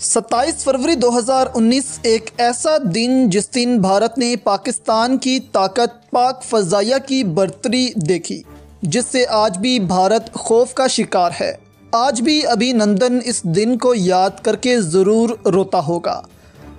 27 फरवरी 2019 एक ऐसा दिन जिस दिन भारत ने पाकिस्तान की ताकत पाक फजाइया की बर्तरी देखी, जिससे आज भी भारत खौफ का शिकार है। आज भी अभिनंदन इस दिन को याद करके ज़रूर रोता होगा।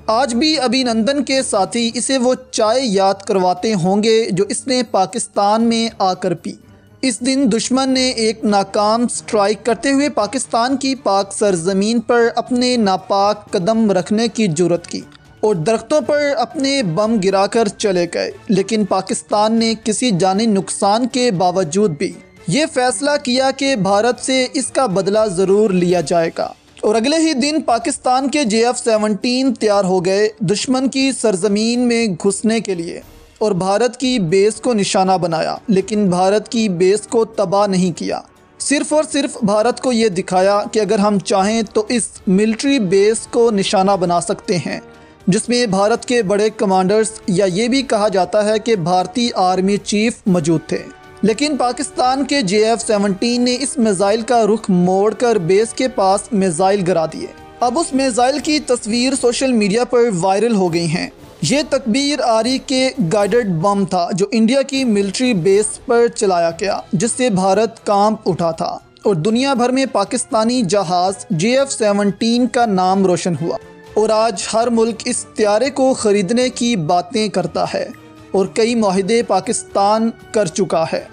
आज भी अभिनंदन के साथी इसे वो चाय याद करवाते होंगे जो इसने पाकिस्तान में आकर पी। इस दिन दुश्मन ने एक नाकाम स्ट्राइक करते हुए पाकिस्तान की पाक सरजमीन पर अपने नापाक कदम रखने की ज़रूरत की और दरख्तों पर अपने बम गिराकर चले गए। लेकिन पाकिस्तान ने किसी जानी नुकसान के बावजूद भी ये फैसला किया कि भारत से इसका बदला ज़रूर लिया जाएगा। और अगले ही दिन पाकिस्तान के जे एफ़ सेवनटीन तैयार हो गए दुश्मन की सरजमीन में घुसने के लिए। और भारत की बेस को निशाना बनाया, लेकिन भारत की बेस को तबाह नहीं किया। सिर्फ़ और सिर्फ़ भारत को ये दिखाया कि अगर हम चाहें तो इस मिलिट्री बेस को निशाना बना सकते हैं, जिसमें भारत के बड़े कमांडर्स या ये भी कहा जाता है कि भारतीय आर्मी चीफ मौजूद थे। लेकिन पाकिस्तान के जे एफ़ सेवनटीन ने इस मिज़ाइल का रुख मोड़ कर बेस के पास मिज़ाइल गिरा दिए। अब उस मिज़ाइल की तस्वीर सोशल मीडिया पर वायरल हो गई हैं। ये तकबीर आरी के गाइडेड बम था, जो इंडिया की मिलिट्री बेस पर चलाया गया, जिससे भारत काँप उठा था। और दुनिया भर में पाकिस्तानी जहाज़ जे एफ़ सेवनटीन का नाम रोशन हुआ। और आज हर मुल्क इस त्यारे को ख़रीदने की बातें करता है। और कई माहदे पाकिस्तान कर चुका है।